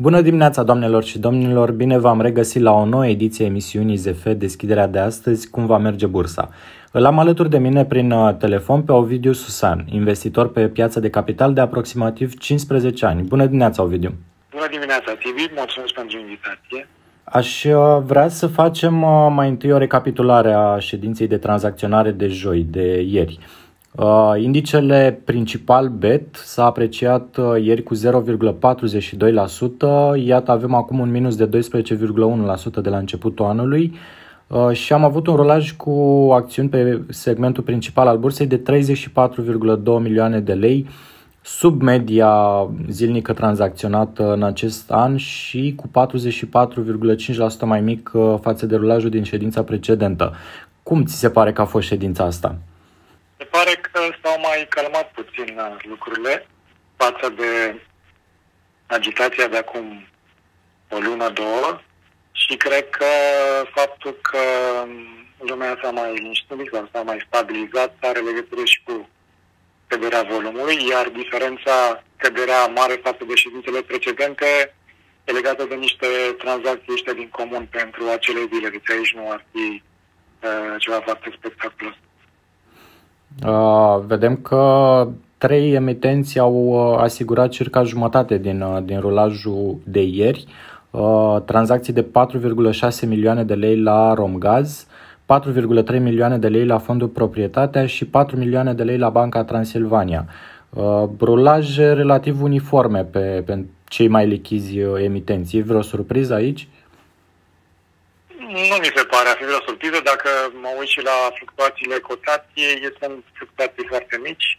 Bună dimineața, doamnelor și domnilor! Bine v-am regăsit la o nouă ediție emisiunii ZF Deschiderea de astăzi, cum va merge bursa. Îl am alături de mine prin uh, telefon pe Ovidiu Susan, investitor pe piața de capital de aproximativ 15 ani. Bună dimineața, Ovidiu! Bună dimineața, Tibi! Mulțumesc pentru invitație! Aș uh, vrea să facem uh, mai întâi o recapitulare a ședinței de tranzacționare de joi, de ieri. Uh, indicele principal BET s-a apreciat uh, ieri cu 0,42%, iată avem acum un minus de 12,1% de la începutul anului uh, și am avut un rolaj cu acțiuni pe segmentul principal al bursei de 34,2 milioane de lei, sub media zilnică tranzacționată în acest an și cu 44,5% mai mic uh, față de rolajul din ședința precedentă. Cum ți se pare că a fost ședința asta? Se pare că s-au mai calmat puțin uh, lucrurile față de agitația de acum o lună, două și cred că faptul că lumea s-a mai liniștit sau s-a mai stabilizat are legătură și cu căderea volumului, iar diferența căderea mare față de ședințele precedente e legată de niște tranzacții ăștia din comun pentru acele zile, deci aici nu ar fi uh, ceva foarte spectaculos. Uh, vedem că trei emitenți au uh, asigurat circa jumătate din, uh, din rulajul de ieri, tranzacții de 4,6 milioane de lei la Romgaz, 4,3 milioane de lei la Fondul Proprietatea și 4 milioane de lei la Banca Transilvania. Rulaje relativ uniforme pe, pe cei mai lichizi emitenți. E vreo surpriză aici? Nu mi se pare a fi vreo surpriză. Dacă mă uit și la fluctuațiile cotației, sunt fluctuații foarte mici.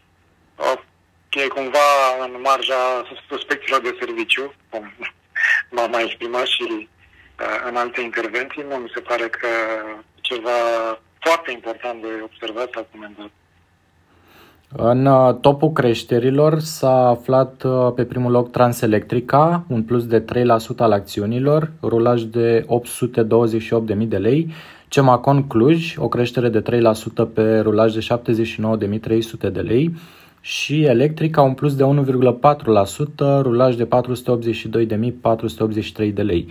E cumva în marja suspecțiilor de serviciu, cum m-am mai exprimat și uh, în alte intervenții. Nu mi se pare că ceva foarte important de observat sau comentat. În uh, topul creșterilor s-a aflat uh, pe primul loc Transelectrica, un plus de 3% al acțiunilor, rulaj de 828.000 de lei, Cemacon Cluj, o creștere de 3% pe rulaj de 79.300 de lei și Electrica, un plus de 1,4%, rulaj de 482.483 de lei.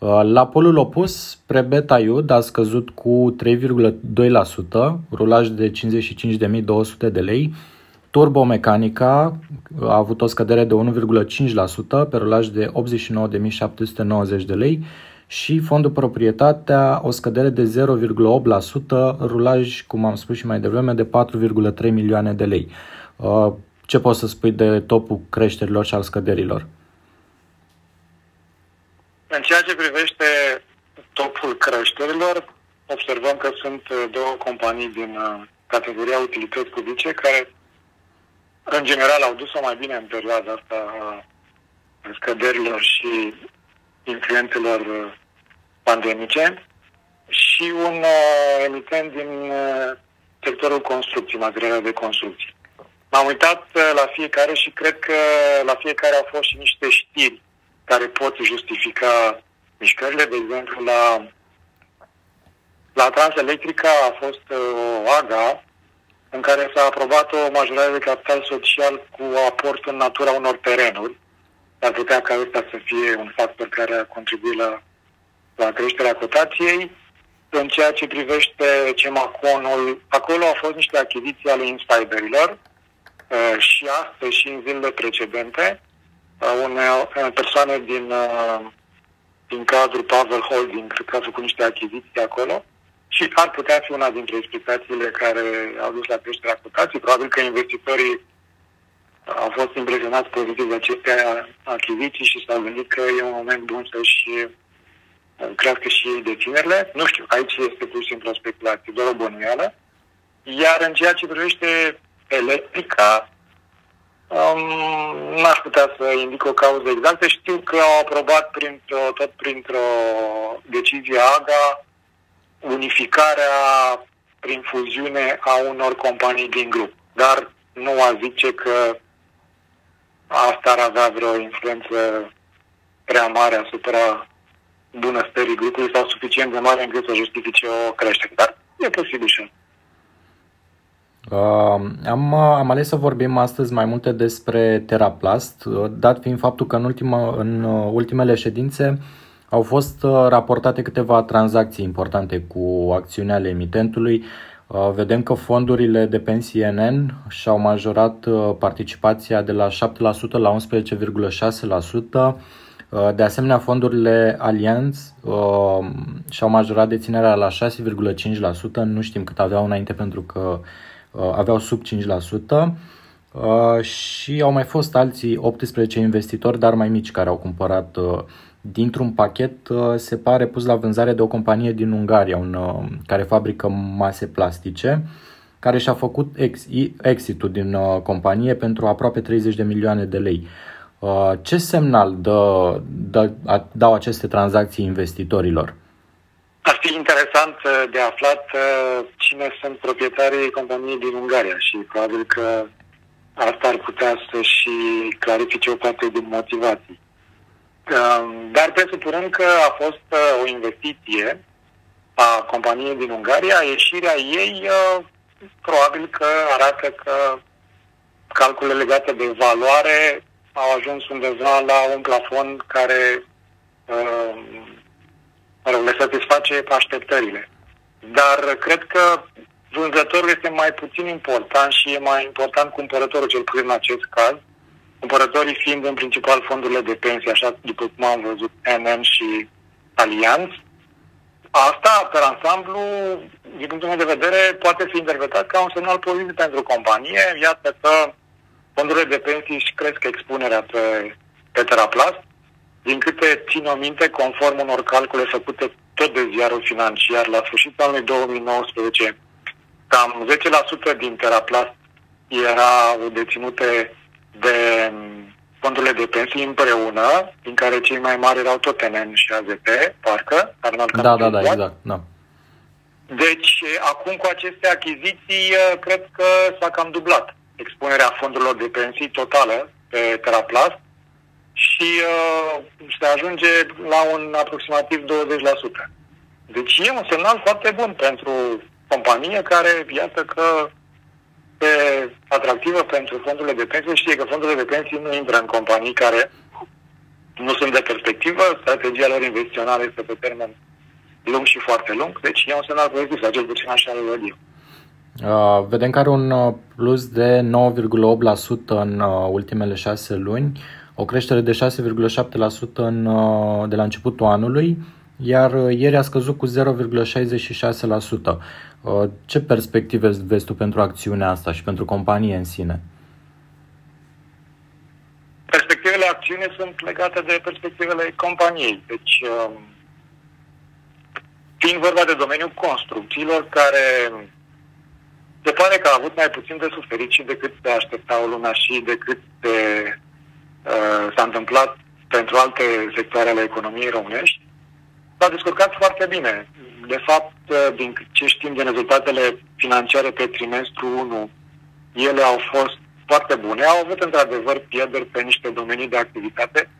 Uh, la polul opus, Prebeta Iud a scăzut cu 3,2%, rulaj de 55.200 de lei. Turbomecanica a avut o scădere de 1,5% pe rulaj de 89.790 de lei și fondul proprietatea o scădere de 0,8%, rulaj, cum am spus și mai devreme, de 4,3 milioane de lei. Uh, ce poți să spui de topul creșterilor și al scăderilor? În ceea ce privește topul creșterilor, observăm că sunt uh, două companii din uh, categoria utilități publice care, în general, au dus-o mai bine în perioada asta a scăderilor și influențelor uh, pandemice și un emitent din sectorul construcții, materiale de construcții. M-am uitat la fiecare și cred că la fiecare au fost și niște știri care pot justifica mișcările. De exemplu, la, la Transelectrica a fost uh, o AGA în care s-a aprobat o majorare de capital social cu aport în natura unor terenuri. Ar putea ca ăsta să fie un factor care a contribuit la, la creșterea cotației. În ceea ce privește cemaconul, acolo au fost niște achiziții ale insiderilor uh, și astăzi și în zilele precedente unei persoane din, din cadrul Pavel Holding, cred că a făcut niște achiziții acolo și ar putea fi una dintre explicațiile care au dus la creșterea cotației. Probabil că investitorii au fost impresionați pozitiv de aceste achiziții și s-au gândit că e un moment bun să-și crească și ei deținerile. Nu știu, aici este pur și simplu o speculație, doar o bănuială. Iar în ceea ce privește electrica, Um, n-aș putea să indic o cauză exactă. Știu că au aprobat printr-o, tot printr-o decizie AGA unificarea prin fuziune a unor companii din grup. Dar nu a zice că asta ar avea vreo influență prea mare asupra bunăstării grupului sau suficient de mare încât să justifice o creștere. Dar e posibil și am, am ales să vorbim astăzi mai multe despre Teraplast, dat fiind faptul că în, ultima, în ultimele ședințe au fost raportate câteva tranzacții importante cu acțiunea ale emitentului. Vedem că fondurile de pensii NN și-au majorat participația de la 7% la 11,6%. De asemenea, fondurile Allianz și-au majorat deținerea la 6,5%. Nu știm cât aveau înainte pentru că Uh, aveau sub 5% uh, și au mai fost alții 18 investitori, dar mai mici, care au cumpărat uh, dintr-un pachet, se pare pus la vânzare de o companie din Ungaria, un, care fabrică mase plastice, care și-a făcut ex, exit-ul din companie pentru aproape 30 de milioane de lei. Ce semnal dă, dă, dau aceste tranzacții investitorilor? Ar fi interesant uh, de aflat uh, cine sunt proprietarii companiei din Ungaria și probabil că asta ar putea să și clarifice o parte din motivații. Um, dar presupunând că a fost uh, o investiție a companiei din Ungaria, ieșirea ei probabil că arată că calculele legate de valoare au ajuns undeva la un plafon care mă rog, le satisface așteptările. Dar cred că vânzătorul este mai puțin important și e mai important cumpărătorul, cel puțin în acest caz, cumpărătorii fiind în principal fondurile de pensie, așa după cum am văzut NN și Allianz. Asta, pe ansamblu, din punctul meu de vedere, poate fi interpretat ca un semnal pozitiv pentru companie. Iată că fondurile de pensii își cresc expunerea pe, pe Teraplast din câte țin o minte, conform unor calcule făcute tot de ziarul financiar, la sfârșitul anului 2019, cam 10% din Teraplast erau deținute de fondurile de pensii împreună, din care cei mai mari erau tot NN și AZP, parcă. Da, da, da, exact. Da. Deci, acum cu aceste achiziții, cred că s-a cam dublat expunerea fondurilor de pensii totală pe Teraplast și uh, se ajunge la un aproximativ 20%. Deci e un semnal foarte bun pentru companie care, iată că e atractivă pentru fondurile de pensii. Știe că fondurile de pensii nu intră în companii care nu sunt de perspectivă, strategia lor investițională este pe termen lung și foarte lung, deci e un semnal pozitiv, sau cel puțin așa le văd eu. Uh, vedem că are un uh, plus de 9,8% în uh, ultimele șase luni o creștere de 6,7% în, uh, de la începutul anului, iar uh, ieri a scăzut cu 0,66%. Uh, ce perspective vezi tu pentru acțiunea asta și pentru companie în sine? Perspectivele acțiunii sunt legate de perspectivele companiei. Deci, um, fiind vorba de domeniul construcțiilor, care se pare că a avut mai puțin de suferit și decât se aștepta o lumea și decât de Uh, s-a întâmplat pentru alte sectoare ale economiei românești, s-a descurcat foarte bine. De fapt, uh, din ce știm din rezultatele financiare pe trimestru 1, ele au fost foarte bune. Au avut într-adevăr pierderi pe niște domenii de activitate.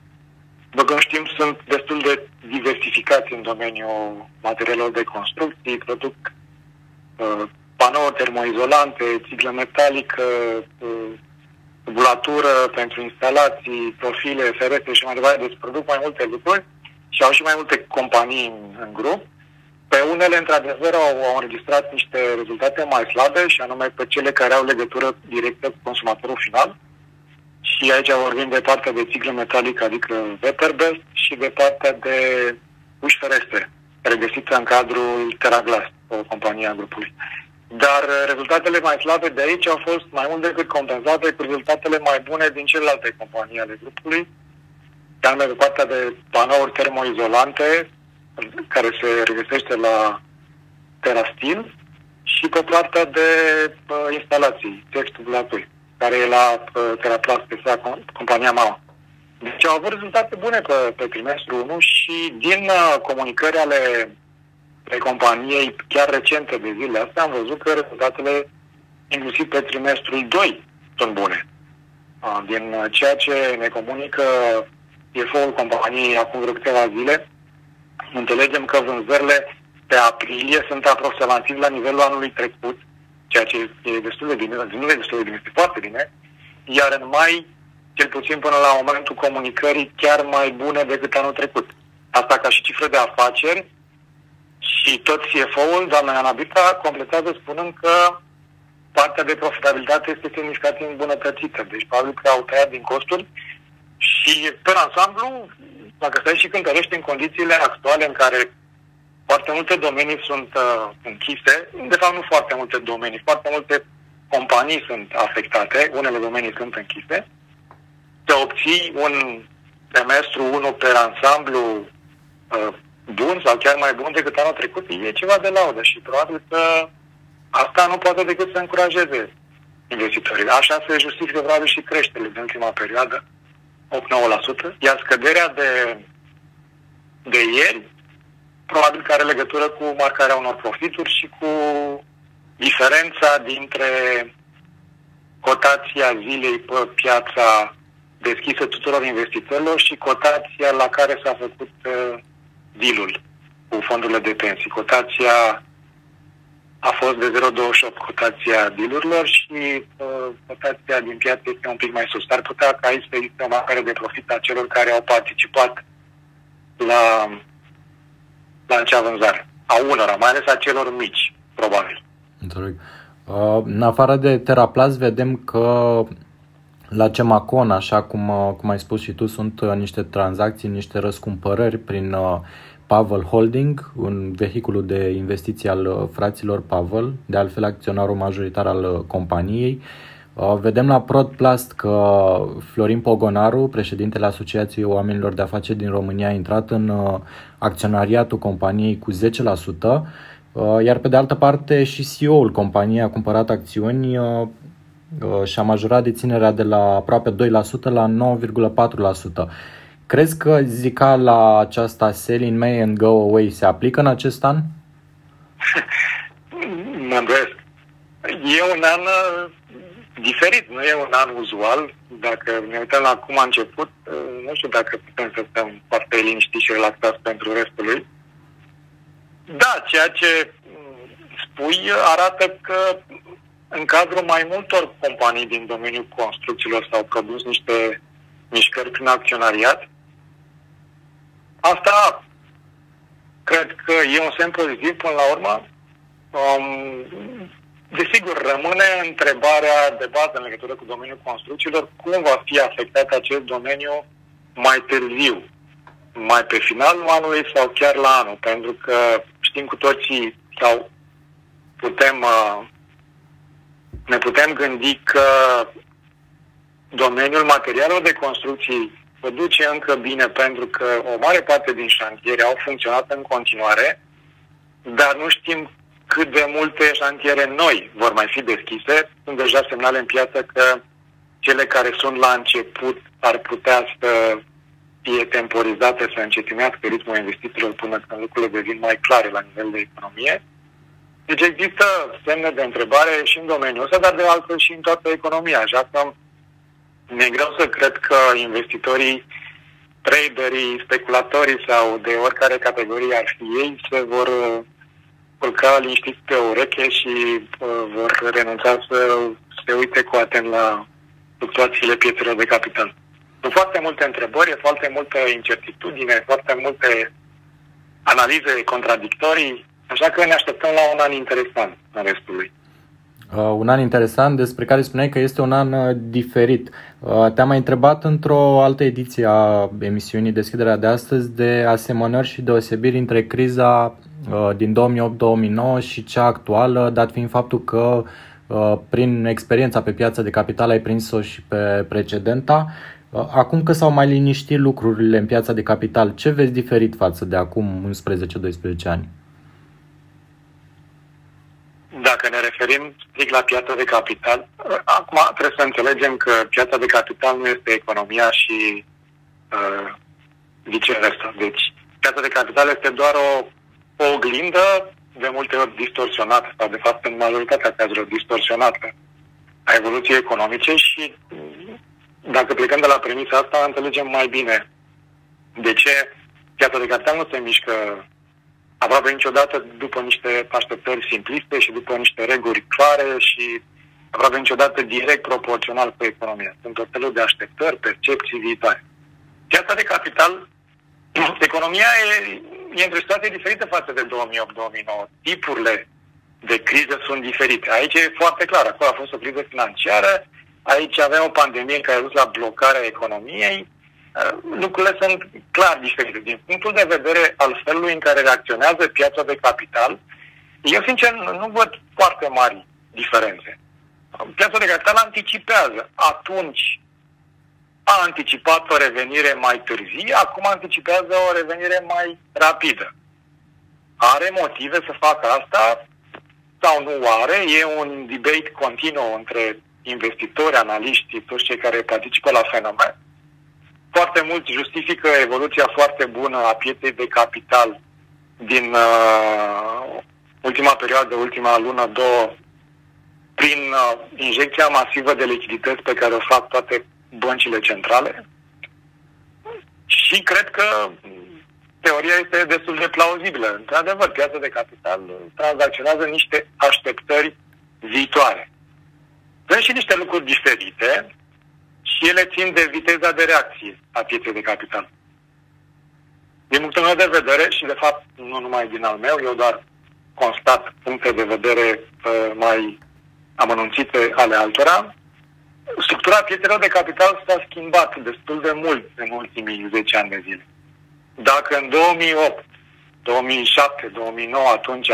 După cum știm, sunt destul de diversificați în domeniul materialelor de construcții, produc uh, panouri termoizolante, țiglă metalică, uh, tubulatură, pentru instalații, profile, ferete și mai departe, deci produc mai multe lucruri și au și mai multe companii în, în grup. Pe unele, într-adevăr, au, au înregistrat niște rezultate mai slabe, și anume pe cele care au legătură directă cu consumatorul final. Și aici vorbim de partea de țiglă metalică, adică Veterbest, și de partea de uși ferestre, regăsită în cadrul Teraglas, o companie a grupului. Dar uh, rezultatele mai slabe de aici au fost mai mult decât compensate cu rezultatele mai bune din celelalte companii ale grupului, anume pe partea de panouri termoizolante, care se regăsește la Terastil, și pe partea de uh, instalații, textublaturi, care e la uh, Teraplast PSA, compania mea. Deci au avut rezultate bune pe, pe trimestru 1 și din uh, comunicări ale pe companiei chiar recente de zile astea, am văzut că rezultatele, inclusiv pe trimestrul 2, sunt bune. Din ceea ce ne comunică CFO-ul companiei acum vreo câteva zile, înțelegem că vânzările pe aprilie sunt aproximativ la nivelul anului trecut, ceea ce e destul de bine, nu e destul de bine, este foarte bine, iar în mai, cel puțin până la momentul comunicării, chiar mai bune decât anul trecut. Asta ca și cifră de afaceri și tot CFO-ul, doamna Anabita, completează spunând că partea de profitabilitate este semnificativ îmbunătățită. Deci, probabil că au tăiat din costuri și, pe ansamblu, dacă stai și cântărești în condițiile actuale în care foarte multe domenii sunt uh, închise, de fapt nu foarte multe domenii, foarte multe companii sunt afectate, unele domenii sunt închise, să obții un semestru, unul pe ansamblu uh, bun sau chiar mai bun decât anul trecut, e ceva de laudă și probabil că asta nu poate decât să încurajeze investitorii. Așa se justifică probabil și creșterile din ultima perioadă, 8-9%, iar scăderea de, de ieri probabil că are legătură cu marcarea unor profituri și cu diferența dintre cotația zilei pe piața deschisă tuturor investitorilor și cotația la care s-a făcut uh, dealul cu fondurile de pensii. Cotația a fost de 0,28 cotația dealurilor și uh, cotația din piață este un pic mai sus. Ar putea ca aici să existe o marcare de profit a celor care au participat la, la acea vânzare. A unora, mai ales a celor mici, probabil. Înțeleg. Uh, în afară de Teraplas, vedem că la Cemacon, așa cum, uh, cum ai spus și tu, sunt uh, niște tranzacții, niște răscumpărări prin uh, Pavel Holding, un vehiculul de investiții al uh, fraților Pavel, de altfel acționarul majoritar al uh, companiei. Uh, vedem la Prodplast că Florin Pogonaru, președintele Asociației Oamenilor de Afaceri din România, a intrat în acționariatul companiei cu 10%, iar pe de altă parte și CEO-ul companiei a cumpărat acțiuni și a majorat deținerea de la aproape 2% la 9,4%. Crezi că zica la aceasta Sell in May and Go Away se aplică în acest an? mă îndoiesc. E un an uh, diferit, nu e un an uzual. Dacă ne uităm la cum a început, uh, nu știu dacă putem să stăm foarte liniștiți și relaxați pentru restul lui. Da, ceea ce mm, spui arată că în cadrul mai multor companii din domeniul construcțiilor s-au produs niște mișcări prin acționariat Asta cred că e un semn pozitiv până la urmă. Um, desigur, rămâne întrebarea de bază în legătură cu domeniul construcțiilor, cum va fi afectat acest domeniu mai târziu, mai pe finalul anului sau chiar la anul, pentru că știm cu toții sau putem, uh, ne putem gândi că domeniul materialelor de construcții se duce încă bine pentru că o mare parte din șantiere au funcționat în continuare, dar nu știm cât de multe șantiere noi vor mai fi deschise. Sunt deja semnale în piață că cele care sunt la început ar putea să fie temporizate, să încetinească ritmul investițiilor până când lucrurile devin mai clare la nivel de economie. Deci există semne de întrebare și în domeniul ăsta, dar de altfel și în toată economia. Așa că mi-e greu să cred că investitorii, traderii, speculatorii sau de oricare categorie ar fi ei se vor uh, culca liniștiți pe ureche și uh, vor renunța să se uite cu atent la fluctuațiile piețelor de capital. Sunt foarte multe întrebări, foarte multă incertitudine, foarte multe analize contradictorii, așa că ne așteptăm la un an interesant în restul lui. Uh, un an interesant despre care spuneai că este un an uh, diferit. Uh, te-am mai întrebat într-o altă ediție a emisiunii Deschiderea de astăzi de asemănări și deosebiri între criza din 2008-2009 și cea actuală, dat fiind faptul că prin experiența pe piața de capital ai prins-o și pe precedenta. Acum că s-au mai liniștit lucrurile în piața de capital, ce vezi diferit față de acum 11-12 ani? Dacă ne referim strict la piața de capital, acum trebuie să înțelegem că piața de capital nu este economia și uh, viceversa. Deci, piața de capital este doar o, o oglindă, de multe ori distorsionată, sau de fapt în majoritatea cazurilor distorsionată a evoluției economice și dacă plecăm de la premisa asta, înțelegem mai bine de ce piața de capital nu se mișcă aproape niciodată după niște așteptări simpliste și după niște reguli clare și aproape niciodată direct proporțional cu economia. Sunt o felul de așteptări, percepții viitoare. Piața de capital, economia e, e într-o situație diferită față de 2008-2009. Tipurile de criză sunt diferite. Aici e foarte clar. Acolo a fost o criză financiară, aici avem o pandemie care a dus la blocarea economiei. Uh, lucrurile sunt clar diferite. Din punctul de vedere al felului în care reacționează piața de capital, eu sincer nu văd foarte mari diferențe. Piața de capital anticipează. Atunci a anticipat o revenire mai târzie, acum anticipează o revenire mai rapidă. Are motive să facă asta sau nu are? E un debate continuu între investitori, analiști, toți cei care participă la fenomen. Foarte mulți justifică evoluția foarte bună a pieței de capital din uh, ultima perioadă, ultima lună, două, prin uh, injecția masivă de lichidități pe care o fac toate băncile centrale. Și cred că teoria este destul de plauzibilă. Într-adevăr, piața de capital tranzacționează niște așteptări viitoare. Sunt și niște lucruri diferite și ele țin de viteza de reacție a pieței de capital. Din punctul meu de vedere, și de fapt nu numai din al meu, eu doar constat puncte de vedere uh, mai amănunțite ale altora, structura piețelor de capital s-a schimbat destul de mult în ultimii 10 ani de zile. Dacă în 2008, 2007, 2009, atunci,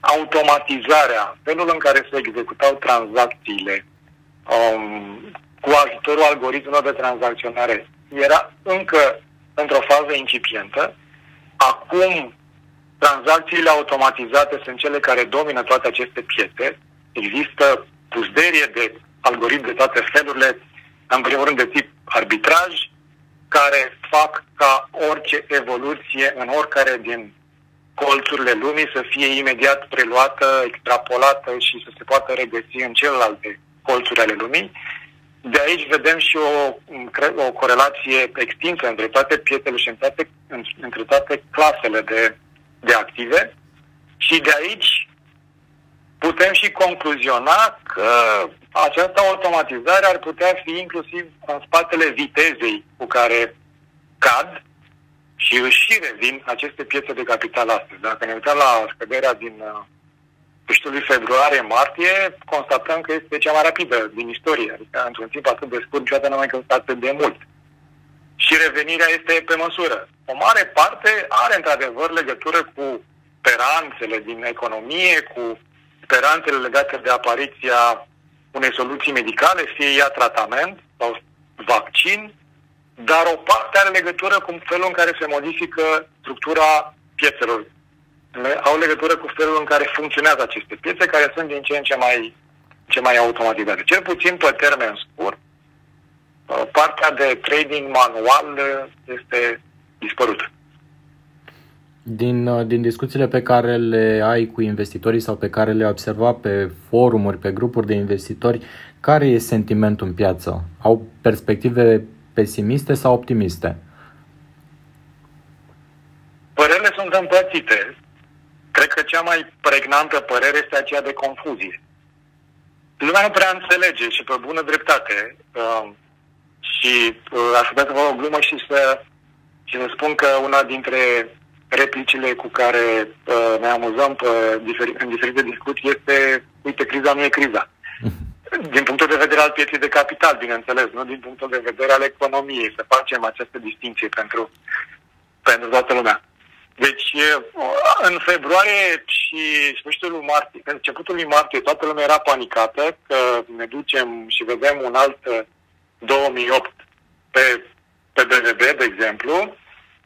automatizarea, felul în care se executau tranzacțiile um, cu ajutorul algoritmelor de tranzacționare, era încă într-o fază incipientă. Acum, tranzacțiile automatizate sunt cele care domină toate aceste piețe. Există puzderie de algoritmi de toate felurile, în primul rând de tip arbitraj, care fac ca orice evoluție în oricare din colțurile lumii să fie imediat preluată, extrapolată și să se poată regăsi în celelalte colțuri ale lumii. De aici vedem și o, o corelație extinsă între toate piețele și între toate, între toate clasele de, de active și de aici putem și concluziona că această automatizare ar putea fi inclusiv în spatele vitezei cu care cad și își și revin aceste piețe de capital astăzi. Dacă ne uităm la scăderea din uh, sfârșitul lui februarie-martie, constatăm că este cea mai rapidă din istorie. Adică într-un timp atât de scurt, niciodată nu mai căzut atât de mult. Și revenirea este pe măsură. O mare parte are într-adevăr legătură cu speranțele din economie, cu speranțele legate de apariția unei soluții medicale, fie ea tratament sau vaccin, dar o parte are legătură cu felul în care se modifică structura piețelor. Au legătură cu felul în care funcționează aceste piețe, care sunt din ce în ce mai, ce mai automatizate. Cel puțin pe termen scurt, uh, partea de trading manual este dispărută. Din, uh, din discuțiile pe care le ai cu investitorii sau pe care le-ai observat pe forumuri, pe grupuri de investitori, care e sentimentul în piață? Au perspective pesimiste sau optimiste? Părerile sunt împărțite. Cred că cea mai pregnantă părere este aceea de confuzie. Lumea nu prea înțelege și pe bună dreptate. Uh, și uh, aș putea să fac o glumă și să, și să spun că una dintre replicile cu care uh, ne amuzăm pe diferi, în diferite discuții este uite, criza nu e criza. din punctul de vedere al pieței de capital, bineînțeles, nu din punctul de vedere al economiei, să facem această distinție pentru, pentru toată lumea. Deci, în februarie și sfârșitul lui martie, începutul lui martie, toată lumea era panicată că ne ducem și vedem un alt 2008 pe, pe BVB, de exemplu.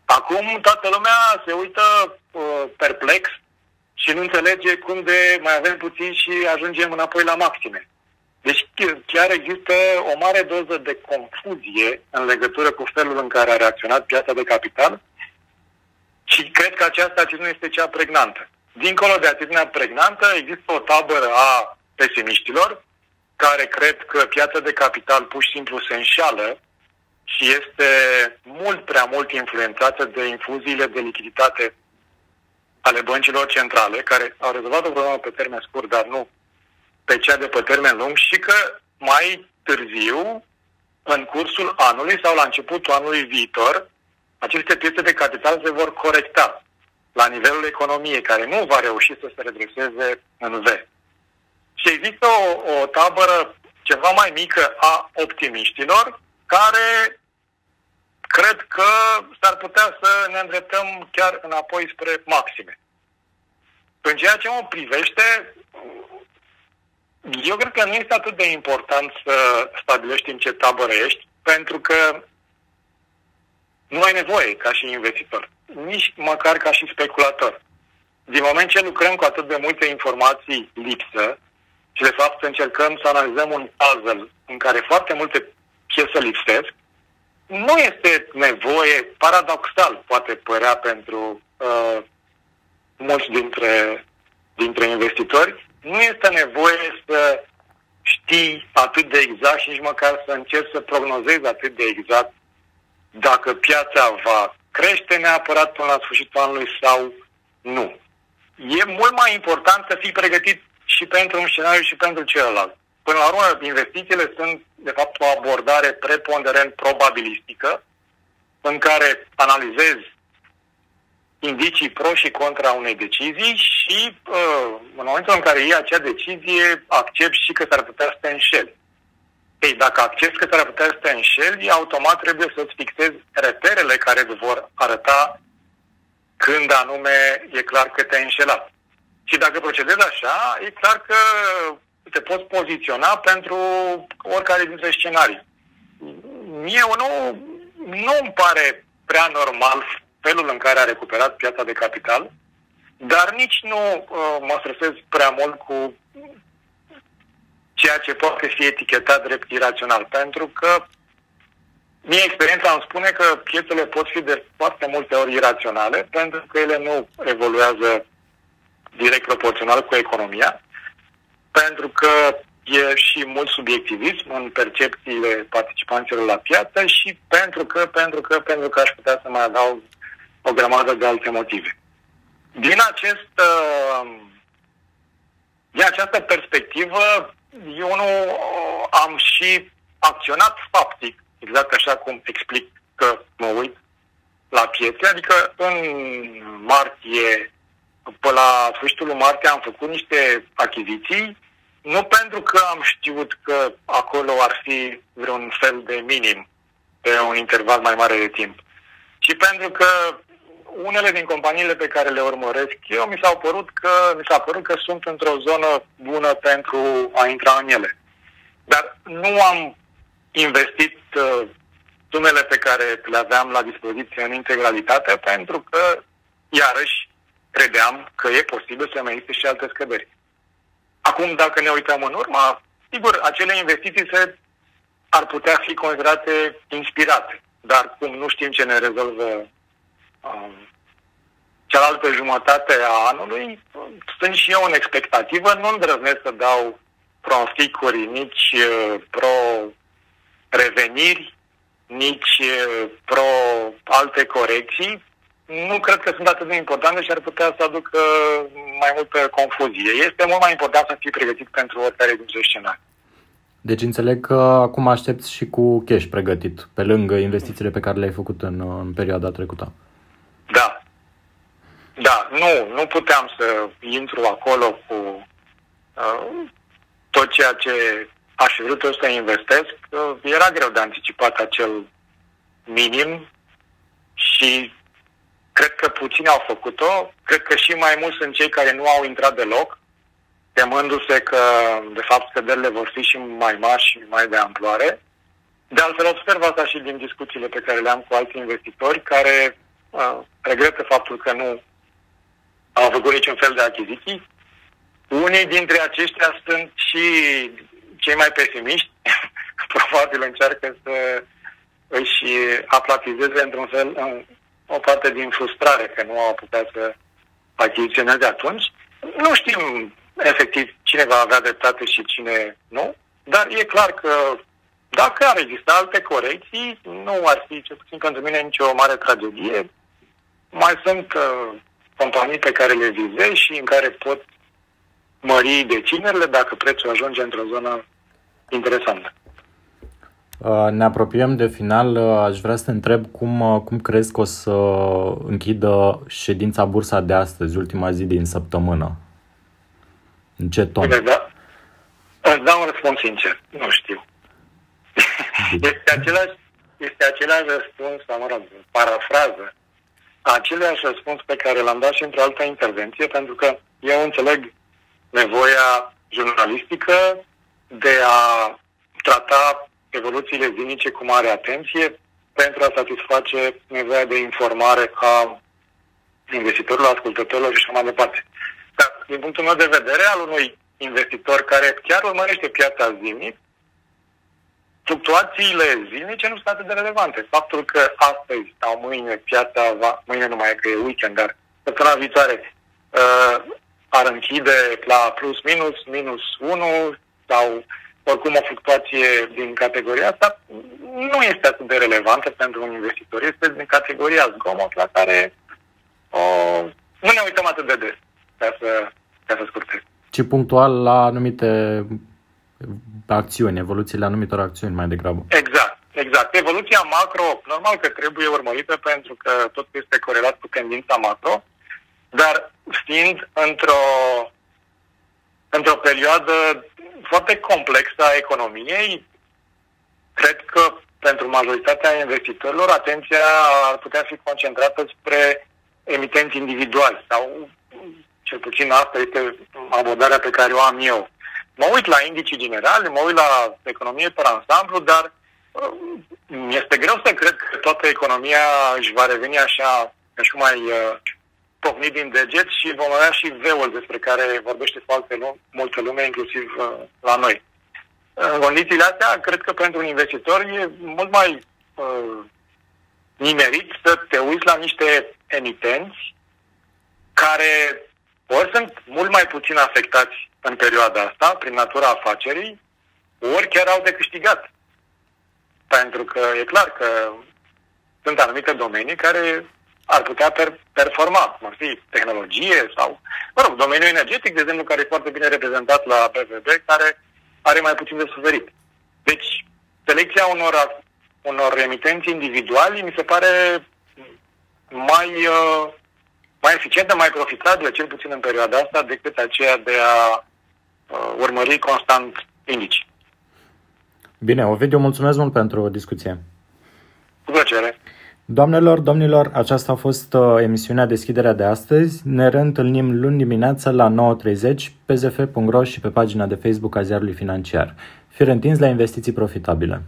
Acum toată lumea se uită uh, perplex și nu înțelege cum de mai avem puțin și ajungem înapoi la maxime. Deci chiar există o mare doză de confuzie în legătură cu felul în care a reacționat piața de capital și cred că această atitudine este cea pregnantă. Dincolo de atitudinea pregnantă, există o tabără a pesimiștilor care cred că piața de capital pur și simplu se înșală și este mult prea mult influențată de infuziile de lichiditate ale băncilor centrale, care au rezolvat o problemă pe termen scurt, dar nu pe cea de pe termen lung și că mai târziu, în cursul anului sau la începutul anului viitor, aceste piețe de capital se vor corecta la nivelul economiei, care nu va reuși să se redreseze în V. Și există o, o tabără ceva mai mică a optimiștilor care cred că s-ar putea să ne îndreptăm chiar înapoi spre maxime. În ceea ce mă privește, eu cred că nu este atât de important să stabilești în ce tabără ești, pentru că nu ai nevoie ca și investitor, nici măcar ca și speculator. Din moment ce lucrăm cu atât de multe informații lipsă și de fapt încercăm să analizăm un puzzle în care foarte multe piese lipsesc, nu este nevoie, paradoxal poate părea pentru uh, mulți dintre, dintre investitori, nu este nevoie să știi atât de exact și nici măcar să încerci să prognozezi atât de exact dacă piața va crește neapărat până la sfârșitul anului sau nu. E mult mai important să fii pregătit și pentru un scenariu și pentru celălalt. Până la urmă, investițiile sunt, de fapt, o abordare preponderent probabilistică, în care analizezi indicii pro și contra unei decizii și uh, în momentul în care iei acea decizie, accepti și că s-ar putea să te înșeli. Ei, dacă accepti că s-ar putea să te înșeli, automat trebuie să-ți fixezi reperele care îți vor arăta când anume e clar că te-ai înșelat. Și dacă procedezi așa, e clar că te poți poziționa pentru oricare dintre scenarii. Mie nu, nu îmi pare prea normal felul în care a recuperat piața de capital, dar nici nu uh, mă stresez prea mult cu ceea ce poate fi etichetat drept irațional, pentru că mie experiența îmi spune că piețele pot fi de foarte multe ori iraționale, pentru că ele nu evoluează direct proporțional cu economia, pentru că e și mult subiectivism în percepțiile participanților la piață și pentru că, pentru că, pentru că aș putea să mai adaug o grămadă de alte motive. Din acest, uh, din această perspectivă, eu nu am și acționat faptic, exact așa cum explic că mă uit la piețe, adică în martie, până la sfârșitul lui martie am făcut niște achiziții, nu pentru că am știut că acolo ar fi vreun fel de minim pe un interval mai mare de timp, ci pentru că unele din companiile pe care le urmăresc eu mi s-au părut că, mi s-a părut că sunt într-o zonă bună pentru a intra în ele. Dar nu am investit uh, sumele pe care le aveam la dispoziție în integralitate pentru că, iarăși, credeam că e posibil să mai existe și alte scăderi. Acum, dacă ne uităm în urmă, sigur, acele investiții se ar putea fi considerate inspirate. Dar cum nu știm ce ne rezolvă um, cealaltă jumătate a anului, sunt și eu în expectativă, nu îndrăznesc să dau pronosticuri, nici uh, pro-reveniri, nici uh, pro-alte corecții. Nu cred că sunt atât de importante și ar putea să aducă mai multă confuzie. Este mult mai important să fii pregătit pentru oricare dintre scenarii. Deci înțeleg că acum aștepți și cu cash pregătit, pe lângă investițiile pe care le-ai făcut în, în perioada trecută. Da. Da, nu, nu puteam să intru acolo cu uh, tot ceea ce aș fi vrut eu să investesc. Uh, era greu de anticipat acel minim și cred că puțini au făcut-o. Cred că și mai mulți sunt cei care nu au intrat deloc, temându-se că, de fapt, scăderile vor fi și mai mari și mai de amploare. De altfel, observ asta și din discuțiile pe care le-am cu alți investitori care uh, regretă faptul că nu au făcut niciun fel de achiziții. Unii dintre aceștia sunt și cei mai pesimiști, probabil încearcă să își aplatizeze într-un fel în o parte din frustrare că nu au putea să achiziționeze atunci. Nu știm efectiv cine va avea dreptate și cine nu, dar e clar că dacă ar exista alte corecții, nu ar fi, cel puțin pentru mine, nicio mare tragedie. Mai sunt uh, companii pe care le vizezi și în care pot mări deținerile dacă prețul ajunge într-o zonă interesantă. Uh, ne apropiem de final. Uh, aș vrea să te întreb cum, uh, cum crezi că o să închidă ședința bursa de astăzi, ultima zi din săptămână? În ce ton? Bine, da. Îți dau un răspuns sincer. Nu știu. este, același, este același răspuns, sau mă rog, parafrază, același răspuns pe care l-am dat și într-o altă intervenție, pentru că eu înțeleg nevoia jurnalistică de a trata evoluțiile zilnice cu mare atenție pentru a satisface nevoia de informare a investitorilor, ascultătorilor și așa mai departe. Dar, din punctul meu de vedere, al unui investitor care chiar urmărește piața zilnic, fluctuațiile zilnice nu sunt atât de relevante. Faptul că astăzi sau mâine piața va, mâine nu mai e că e weekend, dar săptămâna viitoare uh, ar închide la plus minus, minus 1 sau oricum o fluctuație din categoria asta nu este atât de relevantă pentru un investitor. Este din categoria zgomot la care o, nu ne uităm atât de des, ca să, ca să scurtez. Ci punctual la anumite acțiuni, evoluțiile anumitor acțiuni mai degrabă. Exact, exact. Evoluția macro, normal că trebuie urmărită pentru că tot este corelat cu tendința macro, dar fiind într-o într-o perioadă foarte complexă a economiei, cred că pentru majoritatea investitorilor atenția ar putea fi concentrată spre emitenți individuali sau cel puțin asta este abordarea pe care o am eu. Mă uit la indicii generale, mă uit la economie pe ansamblu, dar uh, este greu să cred că toată economia își va reveni așa, așa mai uh, pocnit din deget și vom avea și veul despre care vorbește foarte lume, multă lume, inclusiv uh, la noi. În condițiile astea, cred că pentru un investitor e mult mai uh, nimerit să te uiți la niște emitenți care ori sunt mult mai puțin afectați în perioada asta, prin natura afacerii, ori chiar au de câștigat. Pentru că e clar că sunt anumite domenii care ar putea per- performa, cum ar fi tehnologie sau, mă rog, domeniul energetic, de exemplu, care e foarte bine reprezentat la PVB, care are mai puțin de suferit. Deci, selecția unor, unor emitenți individuali mi se pare mai, uh, mai eficientă, mai profitabilă, cel puțin în perioada asta, decât aceea de a uh, urmări constant indici. Bine, Ovidiu, mulțumesc mult pentru discuție. Cu plăcere. Doamnelor, domnilor, aceasta a fost uh, emisiunea Deschiderea de astăzi. Ne reîntâlnim luni dimineața la 9.30 pe zf.ro și pe pagina de Facebook a Ziarului Financiar. Fii întins la investiții profitabile.